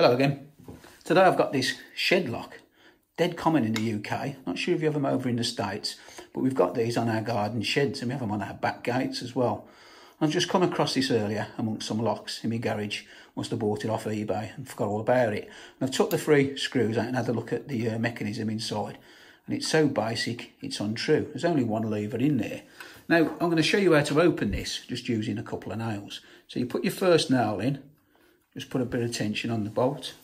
Hello again. Today I've got this shed lock, dead common in the UK. Not sure if you have them over in the States, but we've got these on our garden sheds and we have them on our back gates as well. I've just come across this earlier amongst some locks in my garage. Must have bought it off eBay and forgot all about it. And I've took the three screws out and had a look at the uh, mechanism inside. And it's so basic, it's untrue. There's only one lever in there. Now, I'm going to show you how to open this, just using a couple of nails. So you put your first nail in, just put a bit of tension on the bolt.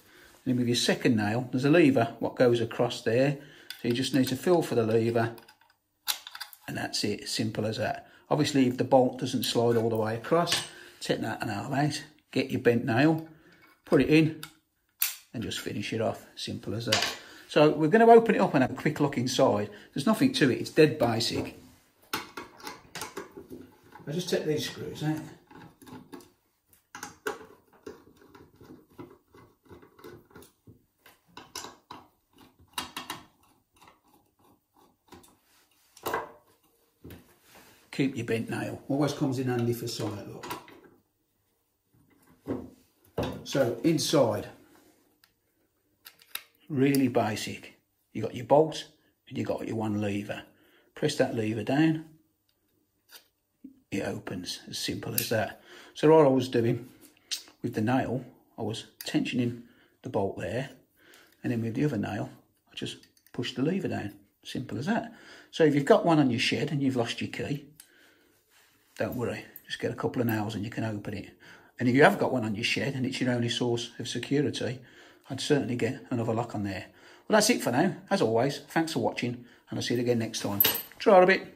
And then with your second nail, there's a lever, what goes across there. So you just need to feel for the lever. And that's it, simple as that. Obviously, if the bolt doesn't slide all the way across, take that nail out, get your bent nail, put it in, and just finish it off. Simple as that. So we're going to open it up and have a quick look inside. There's nothing to it, it's dead basic. I just take these screws out. Keep your bent nail. Always comes in handy for sight, look. So inside, really basic. You got your bolt and you got your one lever. Press that lever down, it opens, as simple as that. So all I was doing with the nail, I was tensioning the bolt there, and then with the other nail, I just push the lever down. Simple as that. So if you've got one on your shed and you've lost your key, don't worry, just get a couple of nails and you can open it. And if you have got one on your shed and it's your only source of security, I'd certainly get another lock on there. Well, that's it for now. As always, thanks for watching and I'll see you again next time. Try a bit.